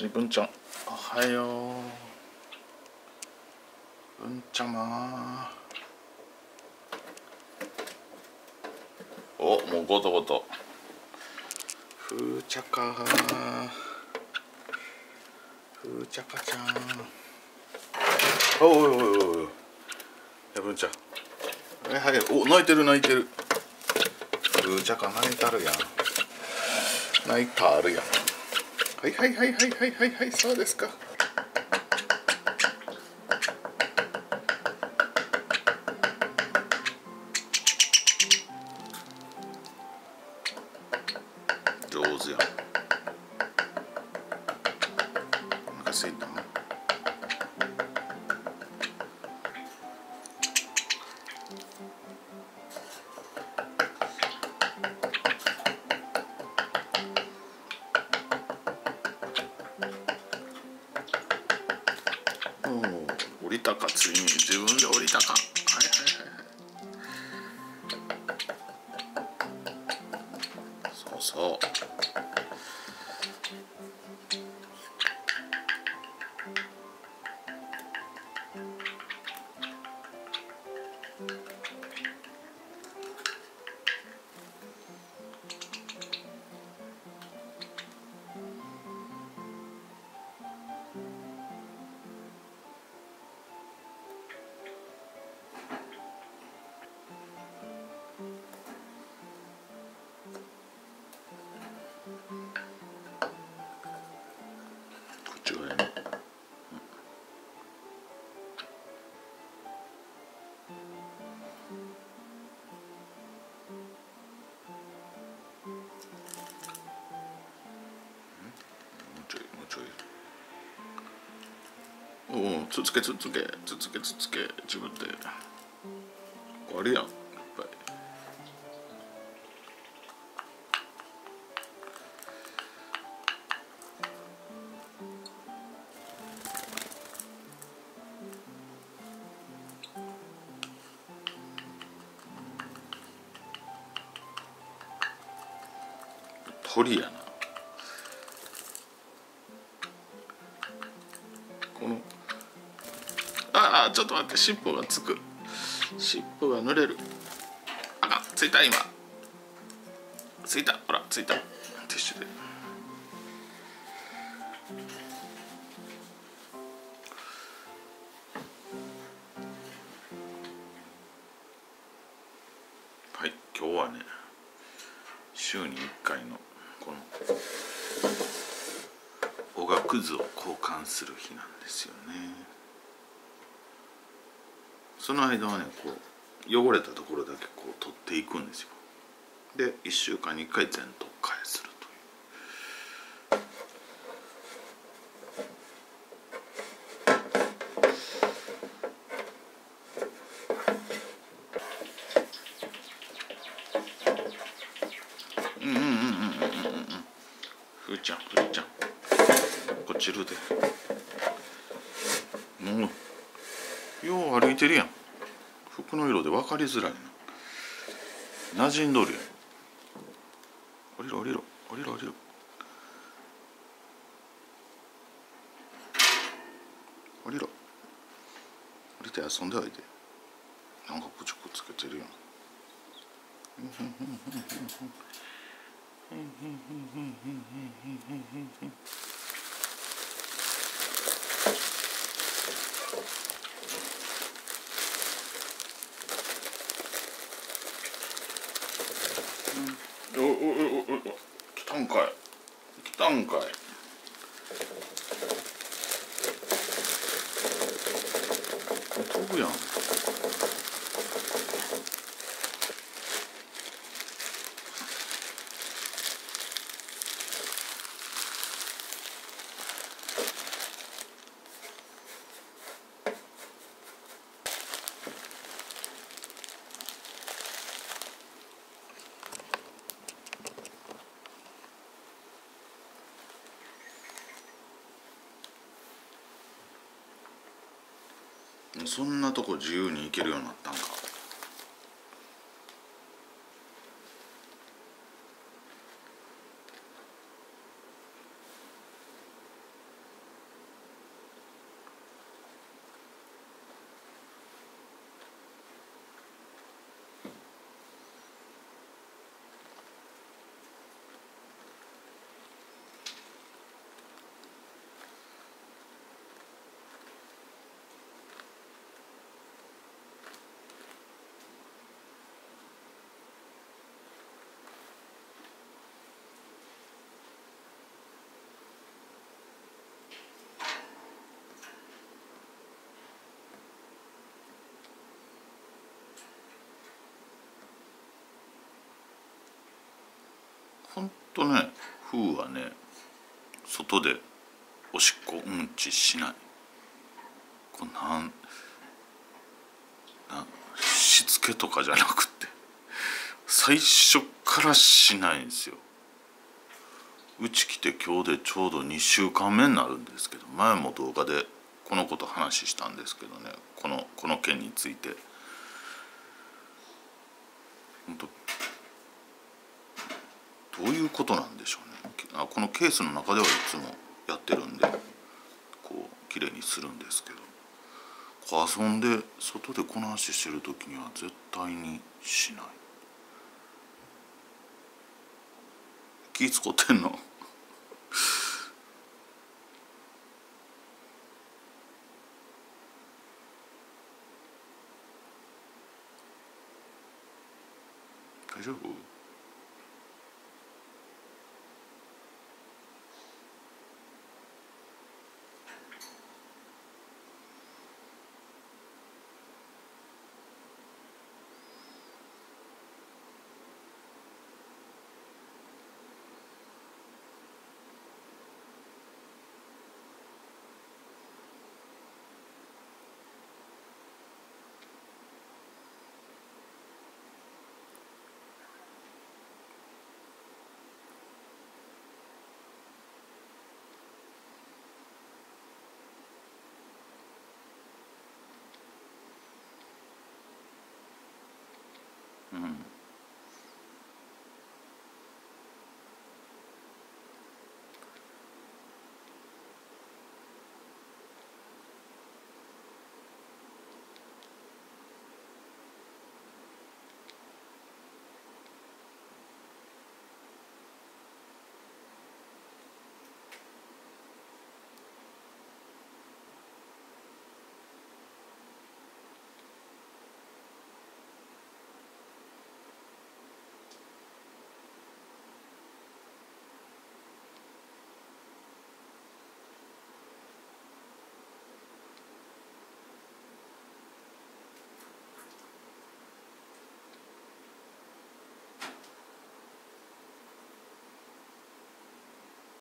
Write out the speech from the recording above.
はい文ちゃん。おはよう。文ちゃま。おもうごとごとふーちゃかふーちゃかちゃん。おいおいおいおいやぶんちゃん。はいはい。お泣いてる泣いてる。ふーちゃか泣いたるやん。泣いたるやんはいはいはいはいはいはいはいそうですか。上手や。んお腹すいた降りたかついに自分で降りたか。ちょい。うちょいおおつつけつつけつつけつつけ自分で。あれやんいっぱい鳥やな。この。ああちょっと待って尻尾がつく。尻尾が濡れる。あかんついた今。ついた。ほらついた。ティッシュで。はい今日はね週に1回のこのがくずを交換する日なんですよね。その間はねこう汚れたところだけこう取っていくんですよ。で1週間に1回全頭替えするといううんうんうんうんうんうんうんふーちゃんふーちゃんこっちるで。もうよう歩いてるやん。服の色で分かりづらいな。馴染んどるやん。降りろ降りろ。降りろ降りろ。降りろ。降りて遊んでおいで。なんかプチくっつけてるやん。おおおおお来たんかい来たんかい飛ぶやんそんなとこ自由に行けるようになったんかほんとね風はね外でおしっこうんちしない。こんなんなしつけとかじゃなくて最初からしないんですよ。うち来て今日でちょうど2週間目になるんですけど前も動画でこのこと話したんですけどねこのこの件について。本当どういうことなんでしょうね。このケースの中ではいつもやってるんでこう綺麗にするんですけど。遊んで外でこの話してる時には絶対にしない。気使ってんの？大丈夫？うん